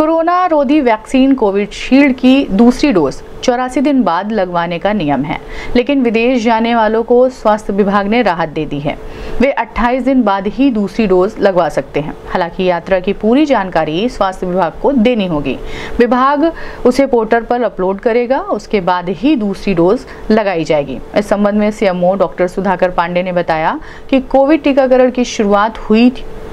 Corona रोधी vaccine Covishield की दूसरी डोज चौरासी दिन बाद लगवाने का नियम है, लेकिन विदेश जाने वालों को स्वास्थ्य विभाग ने राहत दे दी है। वे 28 दिन बाद ही दूसरी डोज लगवा सकते हैं। हालाँकि यात्रा की पूरी जानकारी स्वास्थ्य विभाग को देनी होगी। विभाग उसे पोर्टल पर अपलोड करेगा, उसके बाद ही दूसरी डोज लगाई जाएगी। इस संबंध में सीएमओ डॉक्टर सुधाकर पांडे ने बताया कि कोविड टीकाकरण की शुरुआत हुई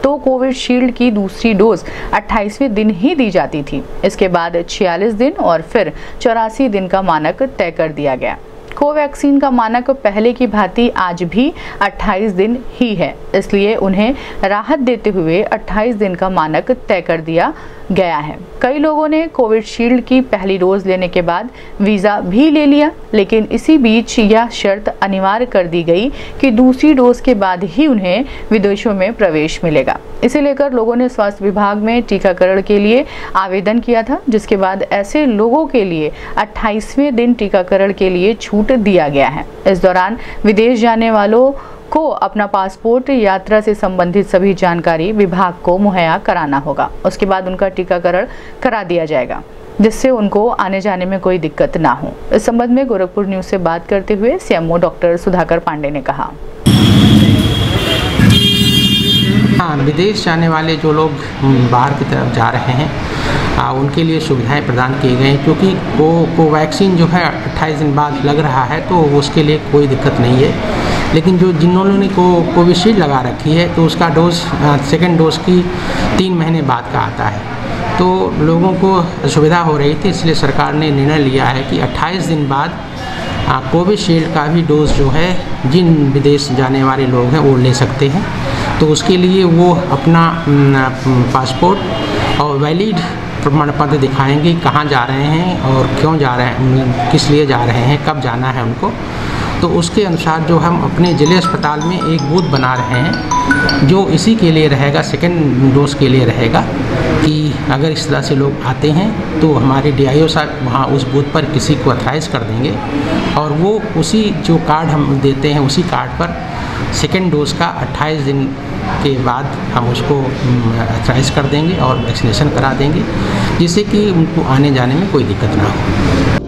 तो कोविशील्ड की दूसरी डोज 28वें दिन ही दी जाती थी। इसके बाद 46 दिन और फिर चौरासी दिन का मानक तय कर दिया गया। कोवैक्सीन का मानक पहले की भांति आज भी 28 दिन ही है। इसलिए उन्हें राहत देते हुए 28 दिन का मानक तय कर दिया गया है। कई लोगों ने कोविशील्ड की पहली डोज लेने के बाद वीज़ा भी ले लिया, लेकिन इसी बीच यह शर्त अनिवार्य कर दी गई कि दूसरी डोज के बाद ही उन्हें विदेशों में प्रवेश मिलेगा। इसे लेकर लोगों ने स्वास्थ्य विभाग में टीकाकरण के लिए आवेदन किया था, जिसके बाद ऐसे लोगों के लिए 28वें दिन टीकाकरण के लिए छूट दिया गया है। इस दौरान विदेश जाने वालों को अपना पासपोर्ट यात्रा से संबंधित सभी जानकारी विभाग को मुहैया कराना होगा। उसके बाद उनका टीकाकरण करा दिया जाएगा, जिससे उनको आने जाने में कोई दिक्कत ना हो। इस संबंध में गोरखपुर न्यूज़ से बात करते हुए सीएमओ डॉक्टर सुधाकर पांडे ने कहा। हाँ विदेश जाने वाले जो लोग बाहर की तरफ़ जा रहे हैं आ, उनके लिए सुविधाएँ प्रदान किए गए हैं क्योंकि वो कोवैक्सीन जो है 28 दिन बाद लग रहा है तो उसके लिए कोई दिक्कत नहीं है। लेकिन जो जिन्होंने ने को कोविशील्ड लगा रखी है तो उसका डोज सेकेंड डोज की तीन महीने बाद का आता है। तो लोगों को सुविधा हो रही थी इसलिए सरकार ने निर्णय लिया है कि 28 दिन बाद कोविशील्ड का भी डोज जो है जिन विदेश जाने वाले लोग हैं वो ले सकते हैं। तो उसके लिए वो अपना पासपोर्ट और वैलिड प्रमाण पत्र दिखाएँगे कहाँ जा रहे हैं और क्यों जा रहे हैं किस लिए जा रहे हैं, कब जाना है उनको। तो उसके अनुसार जो हम अपने ज़िले अस्पताल में एक बूथ बना रहे हैं, जो इसी के लिए रहेगा सेकेंड डोज के लिए रहेगा कि अगर इस तरह से लोग आते हैं तो हमारे डीआईओ साहब वहाँ उस बूथ पर किसी को अथराइज़ कर देंगे और वो उसी जो कार्ड हम देते हैं, उसी कार्ड पर सेकेंड डोज का 28 दिन के बाद हम उसको अथराइज़ कर देंगे और वैक्सीनेशन करा देंगे, जिससे कि उनको आने जाने में कोई दिक्कत ना हो।